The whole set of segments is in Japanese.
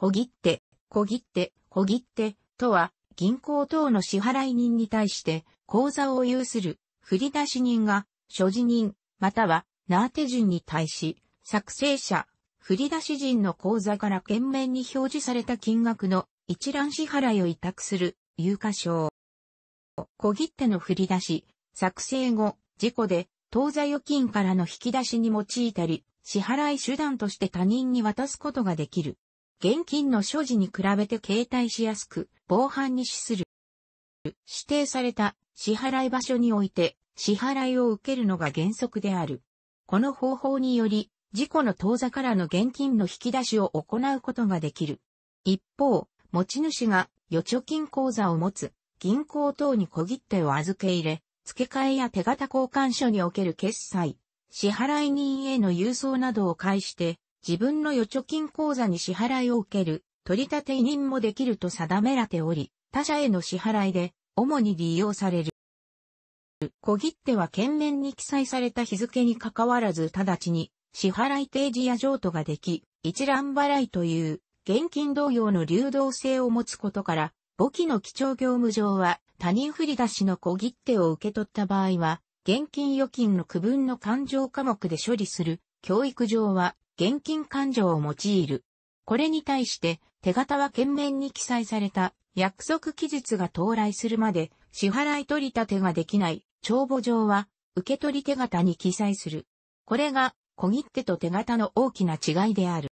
小切手、小切手、小切手とは、銀行等の支払い人に対して口座を有する振出し人が所持人またはナーテ順に対し作成者振出し人の口座から懸面に表示された金額の一覧支払いを委託する有価証。小切手の振り出し、作成後、事故で当座預金からの引き出しに用いたり、支払い手段として他人に渡すことができる。現金の所持に比べて携帯しやすく、防犯に資する。指定された支払い場所において支払いを受けるのが原則である。この方法により、事故の当座からの現金の引き出しを行うことができる。一方、持ち主が預貯金口座を持つ銀行等に小切手を預け入れ、付け替えや手形交換所における決済、支払い人への郵送などを介して自分の預貯金口座に支払いを受ける、取り立て委任もできると定められており、他社への支払いで、主に利用される。小切手は懸面に記載された日付に関わらず直ちに支払い提示や譲渡ができ、一覧払いという現金同様の流動性を持つことから、簿記の基調業務上は他人振り出しの小切手を受け取った場合は、現金預金の区分の勘定科目で処理する、教育上は現金勘定を用いる。これに対して、手形は懸面に記載された約束期日が到来するまで支払い取り立てができない帳簿上は受け取り手形に記載する。これが小切手と手形の大きな違いである。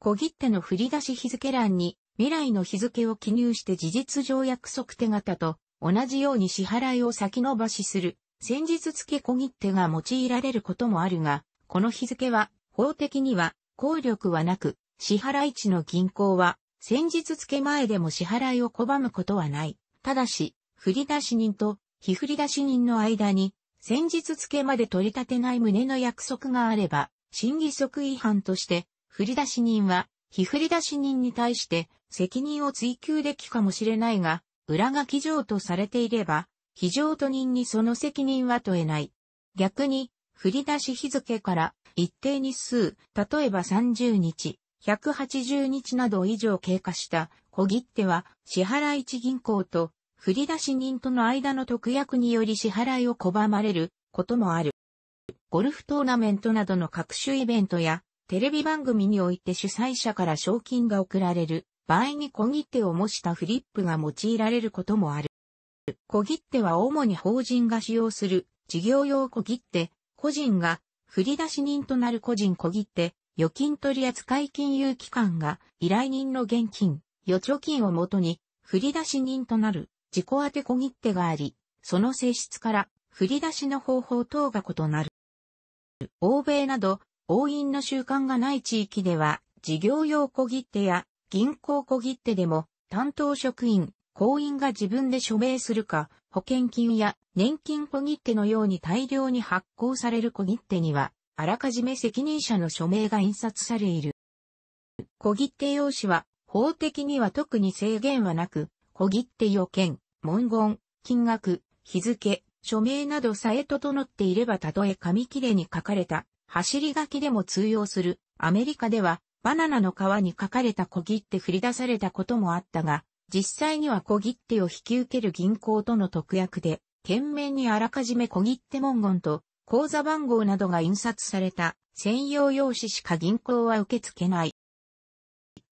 小切手の振り出し日付欄に未来の日付を記入して事実上約束手形と同じように支払いを先延ばしする先日付小切手が用いられることもあるが、この日付は法的には効力はなく、支払い地の銀行は、先日付前でも支払いを拒むことはない。ただし、振り出し人と非振り出し人の間に、先日付まで取り立てない旨の約束があれば、審議則違反として、振り出し人は、非振り出し人に対して責任を追及できかもしれないが、裏書き上とされていれば、非譲渡人にその責任は問えない。逆に、振り出し日付から一定日数、例えば30日、180日など以上経過した小切手は支払い地銀行と振り出し人との間の特約により支払いを拒まれることもある。ゴルフトーナメントなどの各種イベントやテレビ番組において主催者から賞金が贈られる場合に小切手を模したフリップが用いられることもある。小切手は主に法人が使用する事業用小切手、個人が振出人となる個人小切手、預金取扱金融機関が依頼人の現金、預貯金をもとに振出人となる自己当て小切手があり、その性質から振り出しの方法等が異なる。欧米など、応印の習慣がない地域では、事業用小切手や銀行小切手でも担当職員、行員が自分で署名するか、保険金や年金小切手のように大量に発行される小切手には、あらかじめ責任者の署名が印刷される。小切手用紙は、法的には特に制限はなく、小切手要件、文言、金額、日付、署名などさえ整っていればたとえ紙切れに書かれた、走り書きでも通用する。アメリカでは、バナナの皮に書かれた小切手振り出されたこともあったが、実際には小切手を引き受ける銀行との特約で、懸命にあらかじめ小切手文言と口座番号などが印刷された専用用紙しか銀行は受け付けない。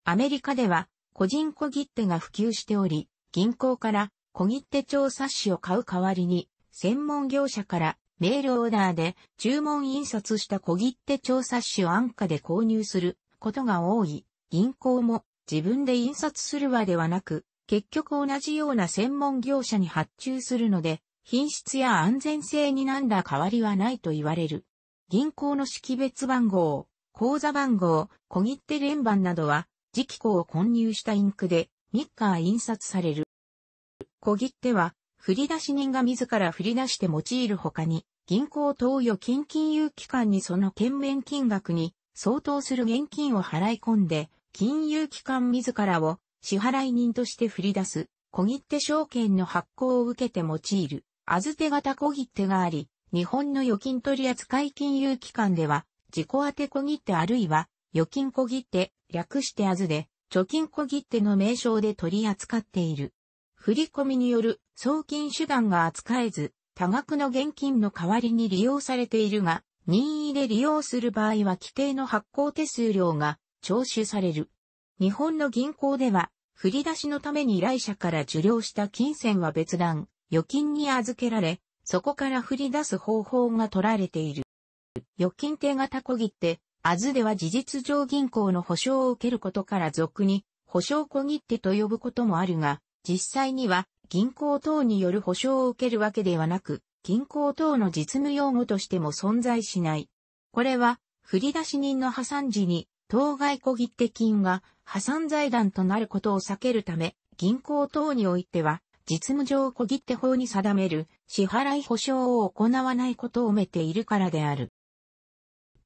アメリカでは個人小切手が普及しており、銀行から小切手帳冊子を買う代わりに、専門業者からメールオーダーで注文印刷した小切手帳冊子を安価で購入することが多い。銀行も自分で印刷するわではなく、結局同じような専門業者に発注するので、品質や安全性に何ら変わりはないと言われる。銀行の識別番号、口座番号、小切手連番などは、磁気庫を混入したインクで、日課印刷される。小切手は、振り出し人が自ら振り出して用いるほかに、銀行等預金金融機関にその券面金額に相当する現金を払い込んで、金融機関自らを支払い人として振り出す、小切手証券の発行を受けて用いる、預手型小切手があり、日本の預金取扱金融機関では、自己当て小切手あるいは、預金小切手、略して預で、貯金小切手の名称で取り扱っている。振込による送金手段が扱えず、多額の現金の代わりに利用されているが、任意で利用する場合は規定の発行手数料が徴収される。日本の銀行では、振り出しのために依頼者から受領した金銭は別段、預金に預けられ、そこから振り出す方法が取られている。預金手形小切手、あずでは事実上銀行の保証を受けることから俗に、保証小切手と呼ぶこともあるが、実際には銀行等による保証を受けるわけではなく、銀行等の実務用語としても存在しない。これは、振り出し人の破産時に、当該小切手金が破産財団となることを避けるため、銀行等においては、実務上小切手法に定める支払い保証を行わないことを埋めているからである。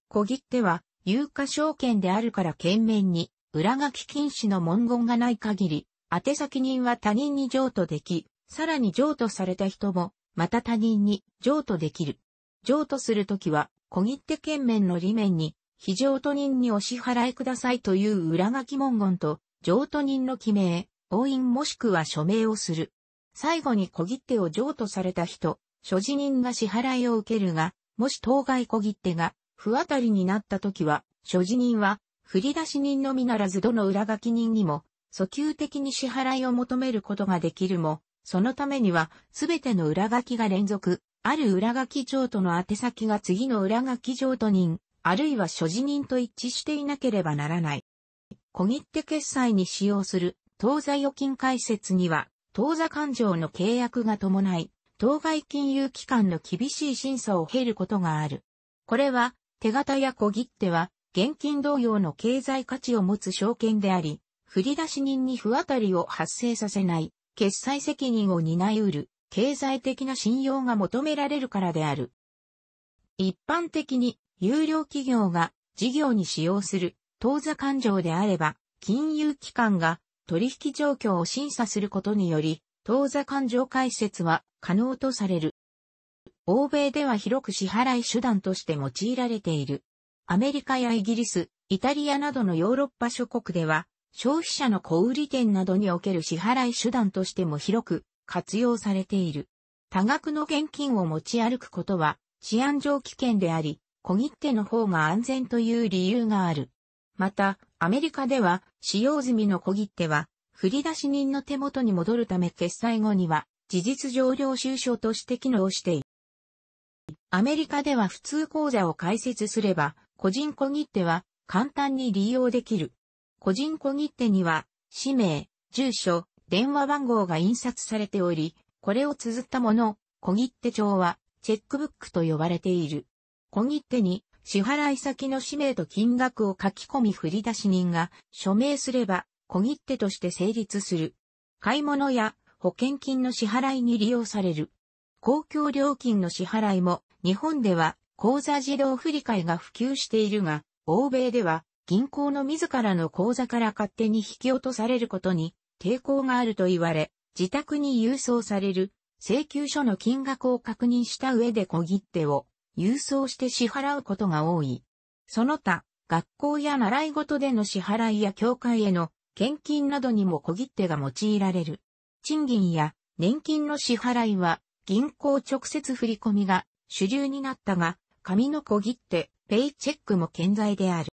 小切手は有価証券であるから懸命に裏書き禁止の文言がない限り、宛先人は他人に譲渡でき、さらに譲渡された人もまた他人に譲渡できる。譲渡するときは小切手券面の裏面に非譲渡人にお支払いくださいという裏書き文言と譲渡人の記名、押印もしくは署名をする。最後に小切手を譲渡された人、所持人が支払いを受けるが、もし当該小切手が不当たりになった時は、所持人は振り出し人のみならずどの裏書き人にも、訴求的に支払いを求めることができるも、そのためには、すべての裏書きが連続、ある裏書き譲渡の宛先が次の裏書き譲渡人、あるいは所持人と一致していなければならない。小切手決済に使用する当座預金解説には、当座勘定の契約が伴い、当該金融機関の厳しい審査を経ることがある。これは、手形や小切手は、現金同様の経済価値を持つ証券であり、振出人に不当たりを発生させない、決済責任を担い得る、経済的な信用が求められるからである。一般的に、有料企業が事業に使用する、当座勘定であれば、金融機関が取引状況を審査することにより、当座勘定解説は可能とされる。欧米では広く支払い手段として用いられている。アメリカやイギリス、イタリアなどのヨーロッパ諸国では、消費者の小売店などにおける支払い手段としても広く活用されている。多額の現金を持ち歩くことは治安上危険であり、小切手の方が安全という理由がある。また、アメリカでは、使用済みの小切手は、振り出し人の手元に戻るため決済後には、事実上領収書として機能している。アメリカでは普通口座を開設すれば、個人小切手は簡単に利用できる。個人小切手には、氏名、住所、電話番号が印刷されており、これを綴ったもの、小切手帳は、チェックブックと呼ばれている。小切手に支払い先の氏名と金額を書き込み振出人が署名すれば小切手として成立する。買い物や保険金の支払いに利用される。公共料金の支払いも日本では口座自動振替が普及しているが、欧米では銀行の自らの口座から勝手に引き落とされることに抵抗があると言われ、自宅に郵送される請求書の金額を確認した上で小切手を郵送して支払うことが多い。その他、学校や習い事での支払いや教会への献金などにも小切手が用いられる。賃金や年金の支払いは銀行直接振込が主流になったが、紙の小切手、ペイチェックも健在である。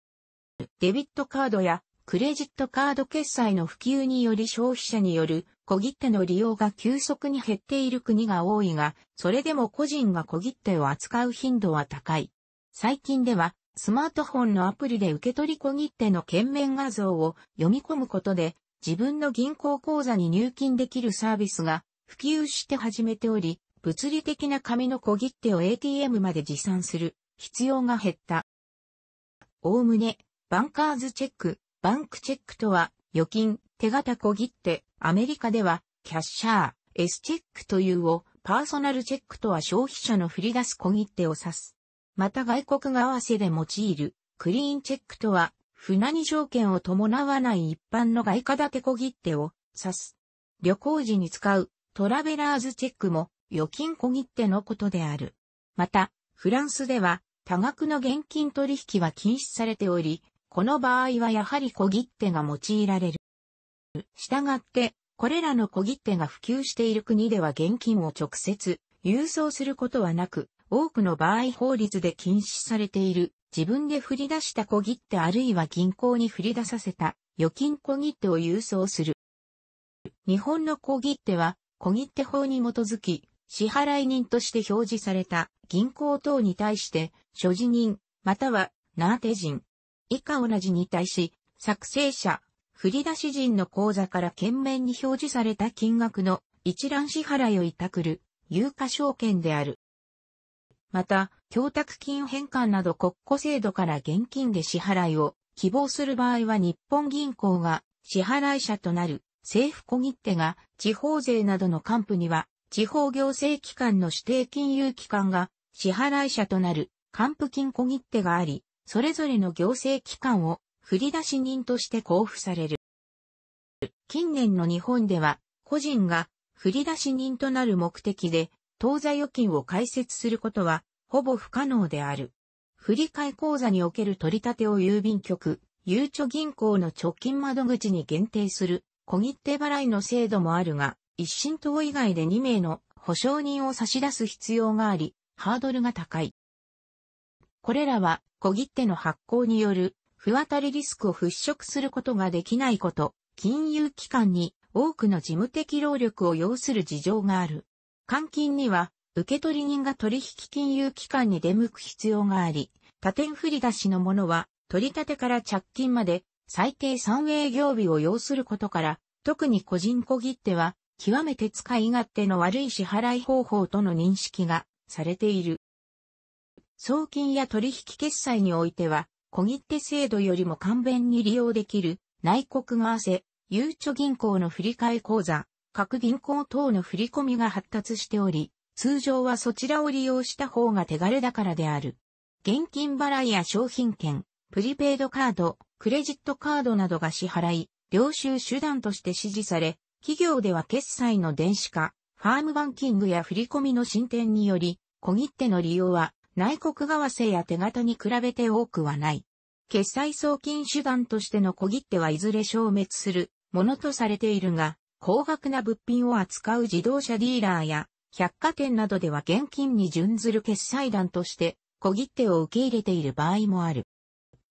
デビットカードやクレジットカード決済の普及により消費者による小切手の利用が急速に減っている国が多いが、それでも個人が小切手を扱う頻度は高い。最近では、スマートフォンのアプリで受け取り小切手の券面画像を読み込むことで、自分の銀行口座に入金できるサービスが普及して始めており、物理的な紙の小切手を ATM まで持参する必要が減った。おおむね、バンカーズチェック、バンクチェックとは、預金、手形小切手、アメリカでは、キャッシャー、S チェックというを、パーソナルチェックとは消費者の振り出す小切手を指す。また外国が合わせで用いる、クリーンチェックとは、船に条件を伴わない一般の外貨建て小切手を指す。旅行時に使うトラベラーズチェックも預金小切手のことである。また、フランスでは多額の現金取引は禁止されており、この場合はやはり小切手が用いられる。したがって、これらの小切手が普及している国では現金を直接郵送することはなく、多くの場合法律で禁止されている自分で振り出した小切手あるいは銀行に振り出させた預金小切手を郵送する。日本の小切手は小切手法に基づき支払い人として表示された銀行等に対して所持人またはナーテ人以下同じに対し作成者振出し人の口座から券面に表示された金額の一覧支払いを委託る有価証券である。また、供託金返還など国庫制度から現金で支払いを希望する場合は日本銀行が支払い者となる政府小切手が地方税などの還付には地方行政機関の指定金融機関が支払い者となる還付金小切手があり、それぞれの行政機関を振り出し人として交付される。近年の日本では個人が振り出し人となる目的で当座預金を開設することは、ほぼ不可能である。振替口座における取り立てを郵便局、ゆうちょ銀行の直近窓口に限定する小切手払いの制度もあるが、一審等以外で2名の保証人を差し出す必要があり、ハードルが高い。これらは小切手の発行による不当たりリスクを払拭することができないこと、金融機関に多くの事務的労力を要する事情がある。換金には、受取人が取引金融機関に出向く必要があり、他店振り出しのものは、取り立てから着金まで最低3営業日を要することから、特に個人小切手は、極めて使い勝手の悪い支払い方法との認識がされている。送金や取引決済においては、小切手制度よりも簡便に利用できる内国為替、ゆうちょ銀行の振替口座、各銀行等の振込が発達しており、通常はそちらを利用した方が手軽だからである。現金払いや商品券、プリペイドカード、クレジットカードなどが支払い、領収手段として支持され、企業では決済の電子化、ファームバンキングや振込の進展により、小切手の利用は内国為替や手形に比べて多くはない。決済送金手段としての小切手はいずれ消滅するものとされているが、高額な物品を扱う自動車ディーラーや百貨店などでは現金に準ずる決済団として小切手を受け入れている場合もある。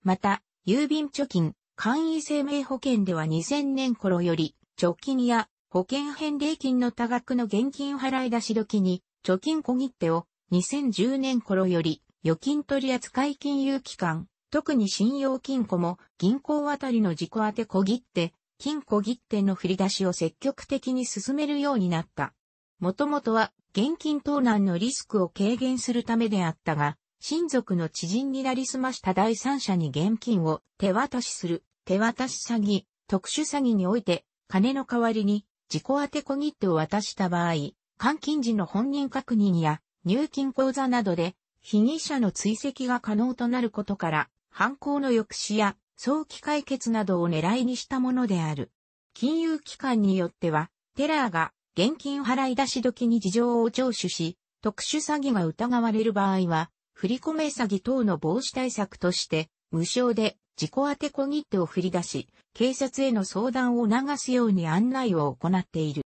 また、郵便貯金、簡易生命保険では2000年頃より貯金や保険返礼金の多額の現金払い出し時に貯金小切手を2010年頃より預金取扱金融機関、特に信用金庫も銀行あたりの自己当て小切手、金小切手の振り出しを積極的に進めるようになった。もともとは現金盗難のリスクを軽減するためであったが、親族の知人になりすました第三者に現金を手渡しする手渡し詐欺、特殊詐欺において金の代わりに自己当て小切手を渡した場合、換金時の本人確認や入金口座などで被疑者の追跡が可能となることから、犯行の抑止や早期解決などを狙いにしたものである。金融機関によっては、テラーが現金払い出し時に事情を聴取し、特殊詐欺が疑われる場合は、振込詐欺等の防止対策として、無償で自己当て小切手を振り出し、警察への相談を促すように案内を行っている。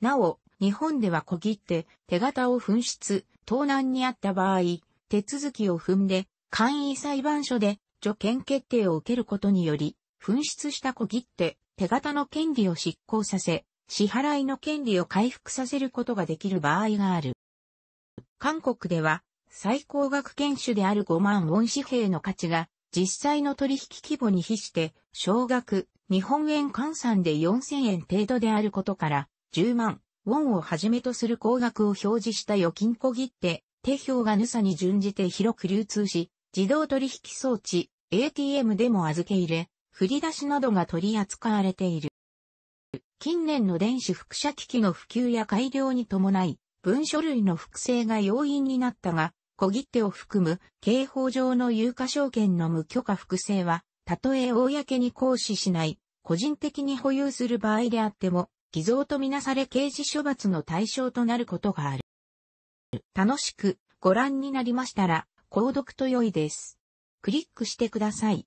なお、日本では小切手、手形を紛失、盗難にあった場合、手続きを踏んで、簡易裁判所で助権決定を受けることにより、紛失した小切手、手形の権利を執行させ、支払いの権利を回復させることができる場合がある。韓国では、最高額権種である5万ウォン紙幣の価値が、実際の取引規模に比して、少額、日本円換算で4000円程度であることから、10万、ウォンをはじめとする高額を表示した預金小切手、手表がヌサに準じて広く流通し、自動取引装置、ATM でも預け入れ、振り出しなどが取り扱われている。近年の電子複写機器の普及や改良に伴い、文書類の複製が容易になったが、小切手を含む刑法上の有価証券の無許可複製は、たとえ公に行使しない、個人的に保有する場合であっても、偽造とみなされ刑事処罰の対象となることがある。楽しくご覧になりましたら、購読と良いです。クリックしてください。